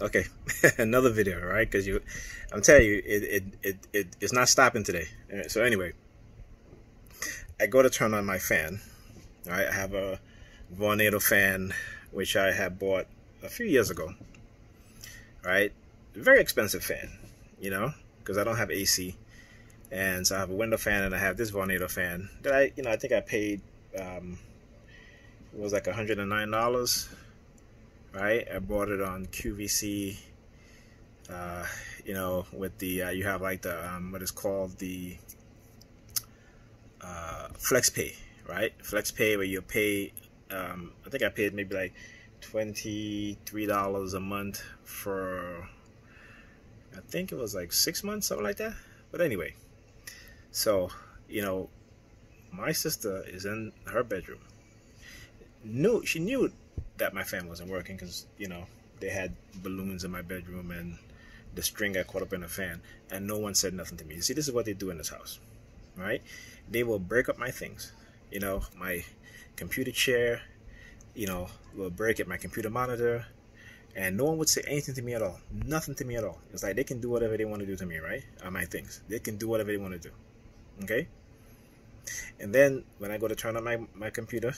okay, another video, right? Because you, I'm telling you, it, it it it it's not stopping today. So anyway, I go to turn on my fan. Right, I have a Vornado fan which I had bought a few years ago. Right, very expensive fan, you know, because I don't have AC, and so I have a window fan and I have this Vornado fan that I, you know, I think I paid. Um, it was like $109 right? I bought it on QVC uh, you know with the uh, you have like the um, what is called the uh, FlexPay right? FlexPay where you pay um, I think I paid maybe like $23 a month for I think it was like six months something like that. But anyway so you know my sister is in her bedroom. Knew she knew that my fan wasn't working because you know they had balloons in my bedroom and the string got caught up in the fan and no one said nothing to me. You see, this is what they do in this house, right? They will break up my things, you know, my computer chair, you know, will break it, my computer monitor, and no one would say anything to me at all. Nothing to me at all. It's like they can do whatever they want to do to me, right? On my things. They can do whatever they want to do. Okay? And then when I go to turn on my, my computer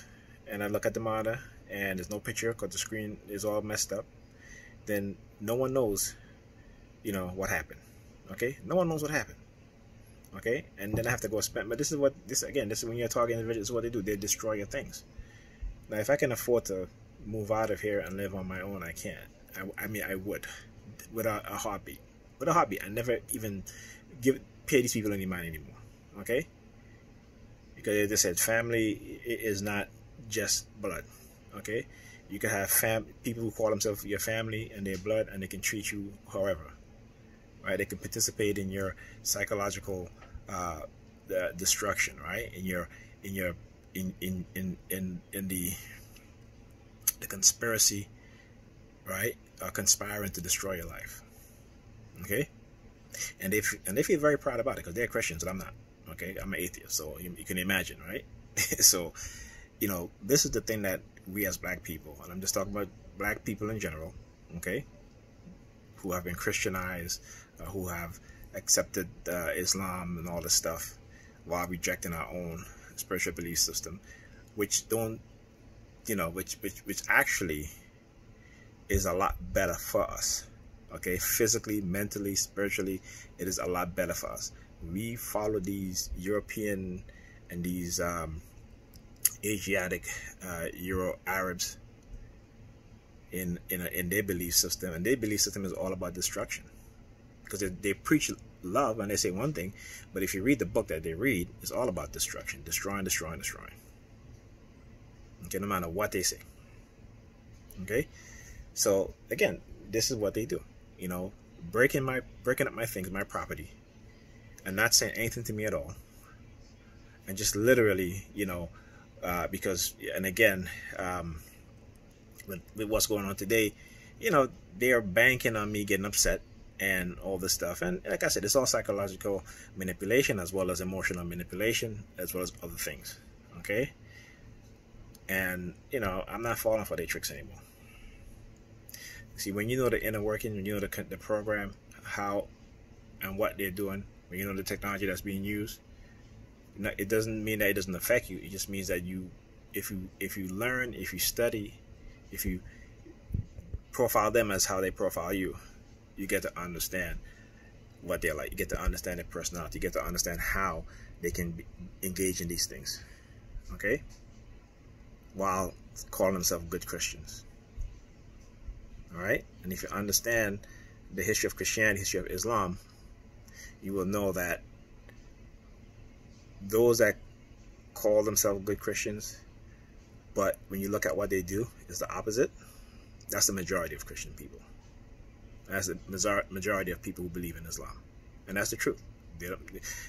and I look at the monitor and there's no picture because the screen is all messed up, then no one knows, you know, what happened. Okay, no one knows what happened. Okay, and then I have to go spend. But this is what this again. This is when you're talking individuals. This is what they do. They destroy your things. Now, if I can afford to move out of here and live on my own, I can. I, I mean, I would, without a heartbeat. With a heartbeat, I never even give pay these people any money anymore. Okay, because I said, family is not just blood. Okay, you can have fam people who call themselves your family and their blood, and they can treat you however. Right? They can participate in your psychological uh, destruction. Right? In your in your in in in in, in the the conspiracy. Right? Uh, conspiring to destroy your life. Okay. And they and they feel very proud about it because they're Christians and I'm not. Okay, I'm an atheist, so you, you can imagine, right? so, you know, this is the thing that we as black people, and I'm just talking about black people in general, okay, who have been Christianized, uh, who have accepted uh, Islam and all this stuff, while rejecting our own spiritual belief system, which don't, you know, which which which actually is a lot better for us. Okay, physically, mentally, spiritually, it is a lot better for us. We follow these European and these um, Asiatic uh, Euro Arabs in in, a, in their belief system, and their belief system is all about destruction because they, they preach love and they say one thing, but if you read the book that they read, it's all about destruction, destroying, destroying, destroying. Okay, no matter what they say. Okay, so again, this is what they do. You know, breaking my breaking up my things, my property, and not saying anything to me at all, and just literally, you know, uh, because and again um, with, with, what's going on today you know they are banking on me getting upset and all this stuff. And like i said it's all psychological manipulation as well as emotional manipulation as well as other things okay? And you know i'm not falling for their tricks anymore. See when you know the inner working when you know the, the program how and what they're doing when you know the technology that's being used it doesn't mean that it doesn't affect you. It just means that you, if you if you learn, if you study, if you profile them as how they profile you, you get to understand what they're like. You get to understand their personality. You get to understand how they can engage in these things. Okay, while calling themselves good Christians. All right, and if you understand the history of Christianity, history of Islam, you will know that those that call themselves good Christians, but when you look at what they do, it's the opposite. That's the majority of Christian people. That's the majority of people who believe in Islam, and that's the truth.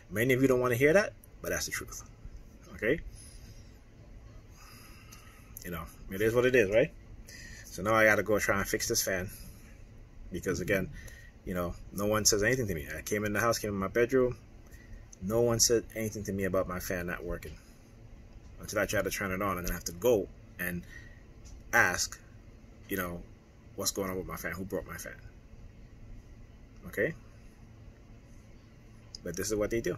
many of you don't want to hear that, but that's the truth. Okay. You know, it is what it is, right? So now I got to go try and fix this fan because again, you know, no one says anything to me. I came in the house, came in my bedroom, no one said anything to me about my fan not working until I tried to turn it on and then I have to go and ask, you know, what's going on with my fan, who broke my fan. Okay? But this is what they do.